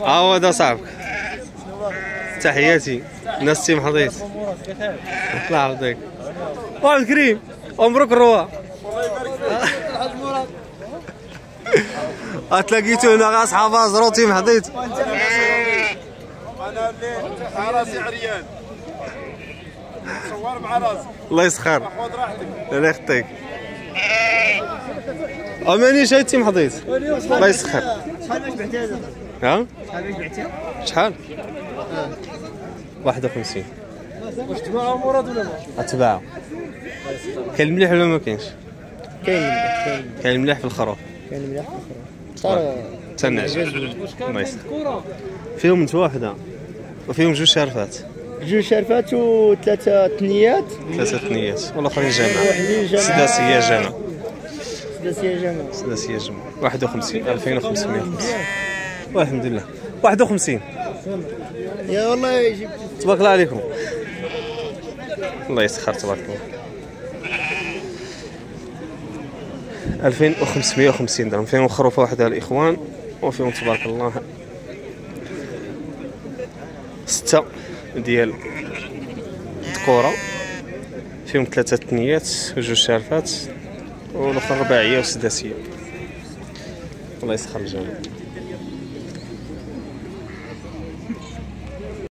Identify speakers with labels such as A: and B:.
A: ها هو هذا صاحبك. تحياتي. ناس تيم حضيت. الله يحفظك وعبد الكريم ومبروك الروا. تلاقيتو هنا غا أصحاب ازرو تيم حضيت.
B: أنا اللي راسي عريان صور مع راسي
A: الله يسخر.
B: راحتك
A: الله يخطيك. أماني شاي تيم حضيت. الله يسخر.
C: شحال
A: ها؟
C: شحال باش بعتي
A: شحال؟ 51
C: واش تباع مراد ولا لا؟
A: اتباعه كاين المليح ولا ما كاينش؟
C: كاين مليح كاين
A: المليح في الخروف
C: كاين مليح صار
A: تنعش الله يسخر فيهم انت واحدة. وفيهم جوج شارفات.
C: جوج شرفات وثلاثة ثنيات
A: ثلاثة ثنيات والآخرين جامعه
C: وحدين جامعة سداسية جامعة
A: سداسية جامعه 51 2550 والحمد لله 51
C: يا والله جبت
A: تبارك الله عليكم. الله يسخر تبارك الله. 2550 درهم. فيهم خروفه واحدة الإخوان وفيهم تبارك الله. ستة ديال ذكورة فيهم ثلاثة ثنيات وجوج شارفات. والاخر رباعية وسداسية. الله يسخر الجميع.